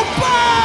You